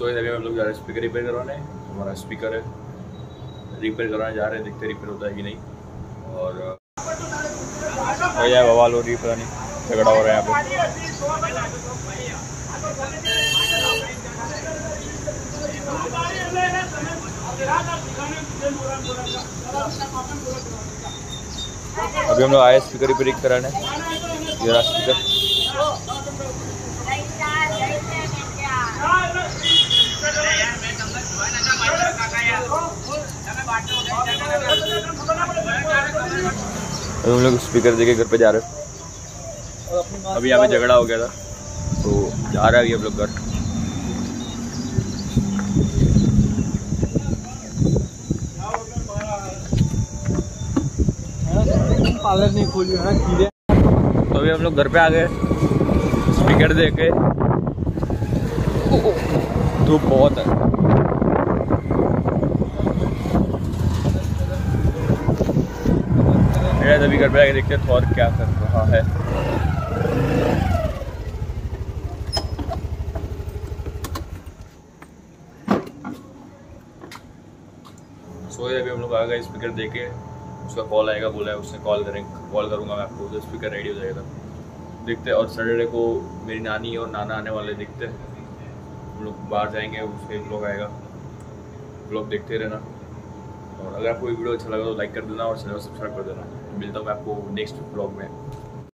सो अभी हम लोग जा रहे हैं स्पीकर रिपेयर करवाने। हमारा स्पीकर है। रिपेयर करवाने जा रहे हैं, देखते रिपेयर होता है कि नहीं। और भैया बवाल हो रही है पता नहीं झगड़ा हो रहा है यहाँ पे। अभी हम लोग आए स्पीकर रिपेयरिंग कराने। स्पीकर अभी हम लोग स्पीकर देके घर पे जा रहे हैं। अभी यहाँ पे झगड़ा हो गया था तो जा रहा हैं अभी हम लोग घर। पार्लर नहीं खोली है कीड़े तो अभी हम लोग घर पे आ गए स्पीकर दे के धूप बहुत है। मेरा अभी घर पे देखते हैं थॉर क्या कर रहा है। सो ये अभी हम लोग आ गए स्पीकर दे के उसका कॉल आएगा, बोला है उससे कॉल करें कॉल करूँगा मैं आपको तो स्पीकर रेडी हो जाएगा। देखते हैं, और सैटरडे को मेरी नानी और नाना आने वाले देखते हैं। हम लोग बाहर जाएँगे, उसके ब्लॉग आएगा। ब्लॉग देखते रहना। और अगर आपको वीडियो अच्छा लगा तो लाइक कर देना और चैनल सब्सक्राइब कर देना। मिलता हूँ मैं आपको नेक्स्ट ब्लॉग में।